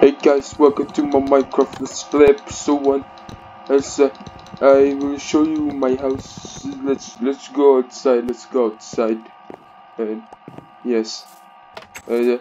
Hey guys, welcome to my Minecraft Let's Play episode 1. As uh, I will show you my house. Let's let's go outside. Let's go outside. And yes. Uh,